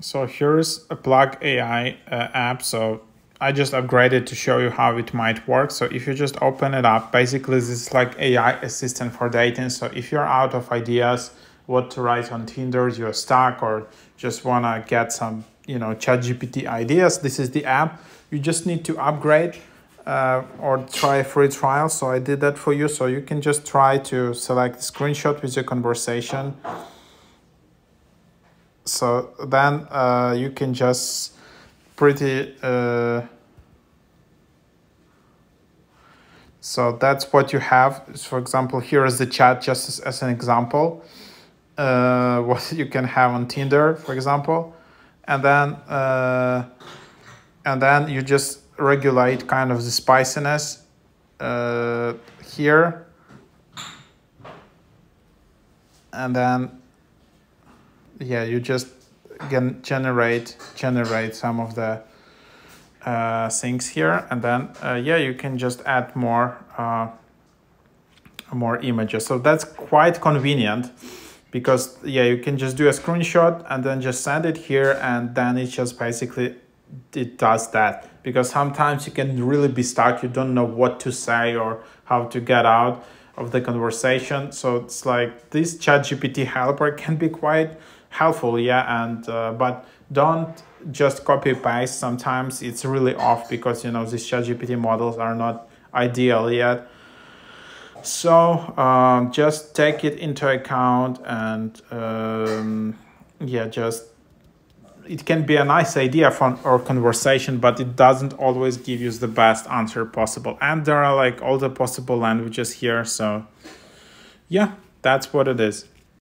So here's a Plug AI uh, app. So I just upgraded to show you how it might work. So if you just open it up, basically this is like AI assistant for dating. So if you're out of ideas, what to write on Tinder, you're stuck or just want to get some, you know, ChatGPT ideas, this is the app. You just need to upgrade uh, or try a free trial. So I did that for you. So you can just try to select screenshot with your conversation. So then uh, you can just pretty, uh, so that's what you have. For example, here is the chat just as, as an example. Uh, what you can have on Tinder, for example. And then, uh, and then you just regulate kind of the spiciness uh, here and then yeah you just can generate generate some of the uh, things here and then uh, yeah you can just add more uh, more images. So that's quite convenient because yeah you can just do a screenshot and then just send it here and then it just basically it does that. Because sometimes you can really be stuck you don't know what to say or how to get out of the conversation. So it's like this ChatGPT helper can be quite helpful yeah and uh, but don't just copy paste sometimes it's really off because you know these ChatGPT models are not ideal yet so um, just take it into account and um, yeah just it can be a nice idea for our conversation, but it doesn't always give you the best answer possible. And there are like all the possible languages here. So yeah, that's what it is.